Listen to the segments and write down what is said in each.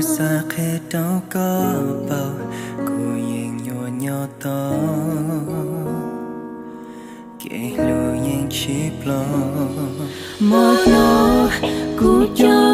xa khẽ đâu có bao cô yên nhỏ nhỏ to kể lưu yên chỉ lo Mo lo cú cho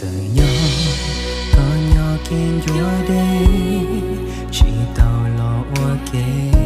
giờ nhỏ có nhỏ kiên vô đi, chỉ tao lo ua kia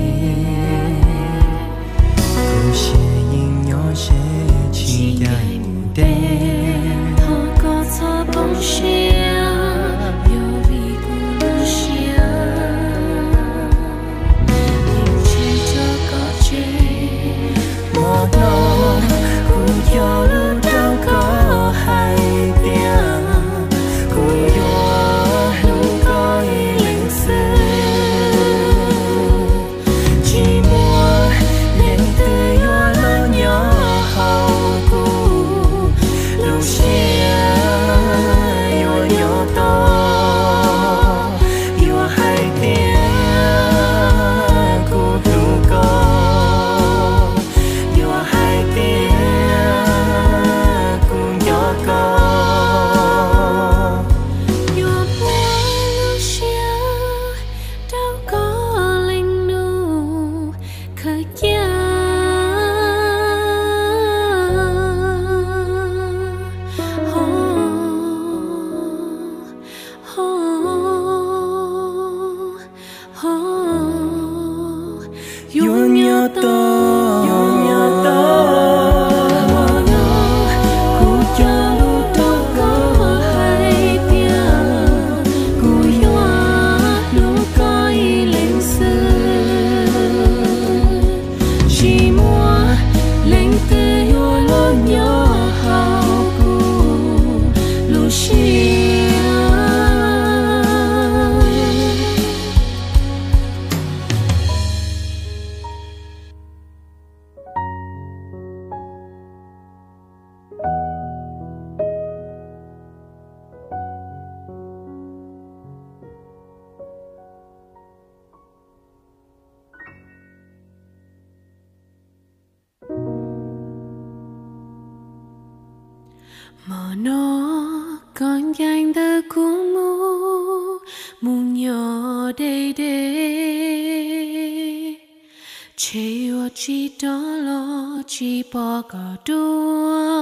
Union. mà nó còn dành ta cũng mu muốn nhỏ đầy đê. Chỉ chỉ đó lo chỉ bỏ cả đuôi